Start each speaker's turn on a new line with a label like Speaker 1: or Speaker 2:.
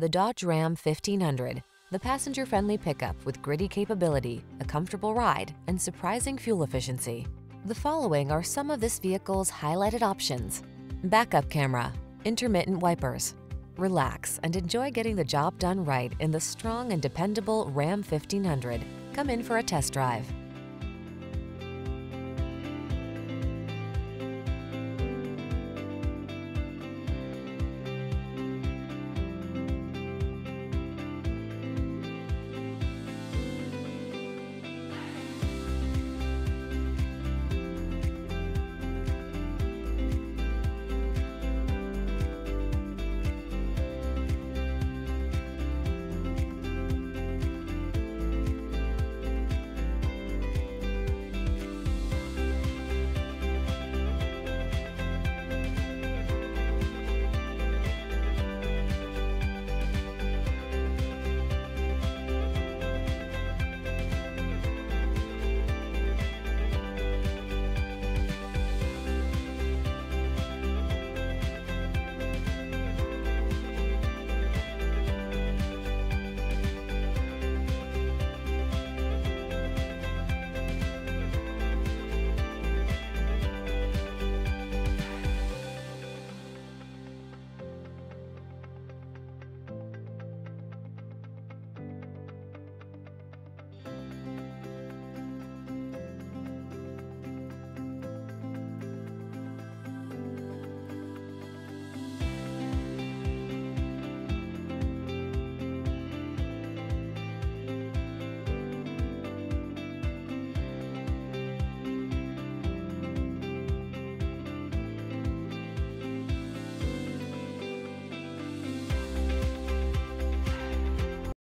Speaker 1: The Dodge Ram 1500, the passenger-friendly pickup with gritty capability, a comfortable ride, and surprising fuel efficiency. The following are some of this vehicle's highlighted options. Backup camera, intermittent wipers. Relax and enjoy getting the job done right in the strong and dependable Ram 1500. Come in for a test drive.